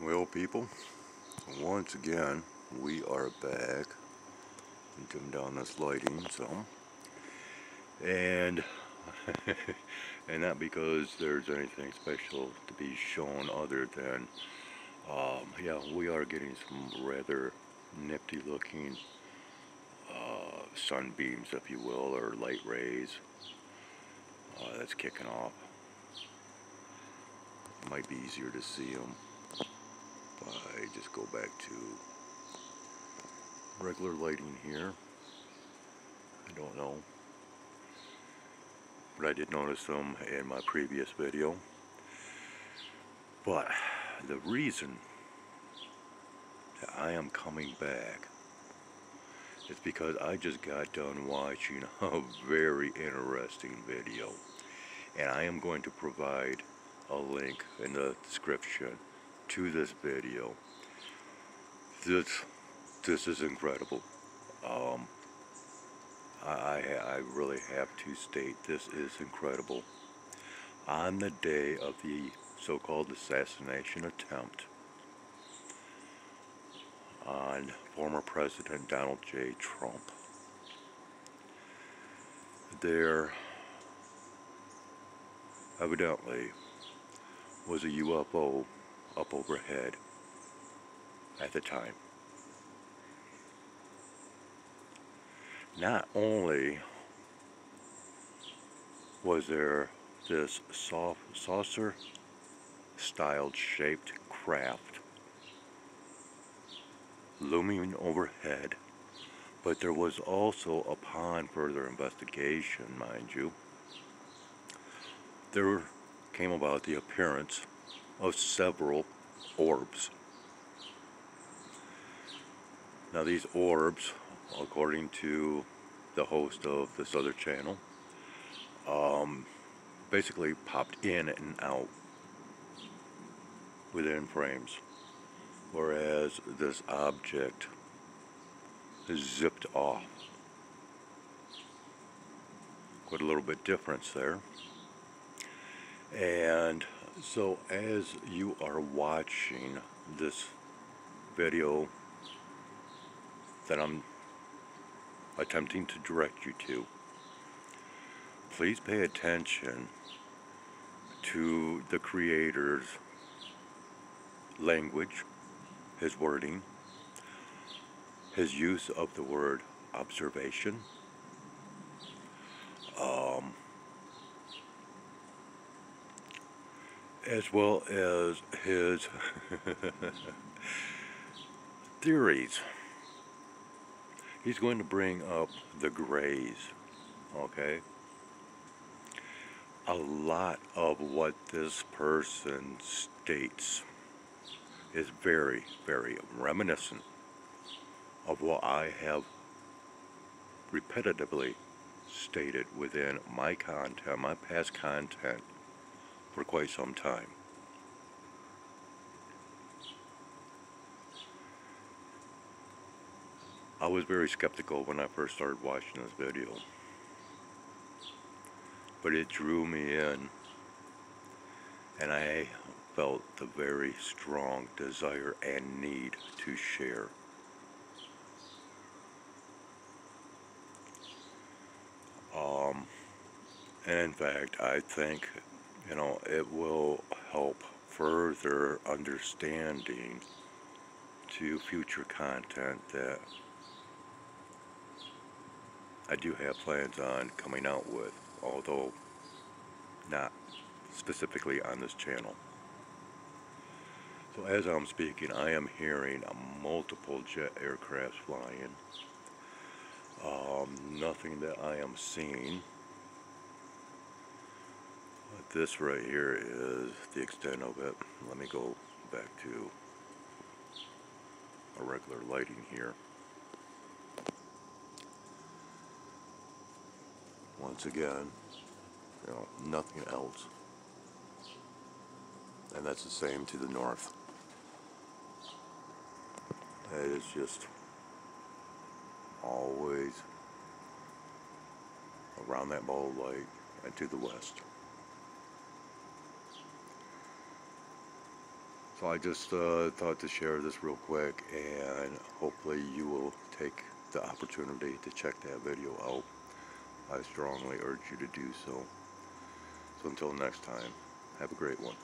Well, people, once again, we are back. Dim down this lighting some. And, and not because there's anything special to be shown other than, um, yeah, we are getting some rather nifty looking uh, sunbeams, if you will, or light rays. Uh, that's kicking off. Might be easier to see them. I just go back to regular lighting here. I don't know. But I did notice them in my previous video. But the reason that I am coming back is because I just got done watching a very interesting video. And I am going to provide a link in the description to this video. This, this is incredible. Um, I, I really have to state this is incredible. On the day of the so-called assassination attempt on former President Donald J. Trump, there evidently was a UFO up overhead at the time. Not only was there this soft saucer styled shaped craft looming overhead, but there was also, upon further investigation, mind you, there came about the appearance of several orbs. Now these orbs, according to the host of this other channel, um, basically popped in and out within frames. Whereas this object is zipped off. Quite a little bit difference there. And so as you are watching this video that I'm attempting to direct you to, please pay attention to the creator's language, his wording, his use of the word observation, um, as well as his theories. He's going to bring up the grays, okay? A lot of what this person states is very, very reminiscent of what I have repetitively stated within my content, my past content for quite some time. I was very skeptical when I first started watching this video. But it drew me in and I felt the very strong desire and need to share. Um, and in fact, I think you know, it will help further understanding to future content that I do have plans on coming out with, although not specifically on this channel. So as I'm speaking, I am hearing a multiple jet aircrafts flying. Um, nothing that I am seeing this right here is the extent of it. Let me go back to a regular lighting here. Once again, you know, nothing else. And that's the same to the north. It is just always around that ball of light and to the west. So I just uh, thought to share this real quick and hopefully you will take the opportunity to check that video out. I strongly urge you to do so. So until next time, have a great one.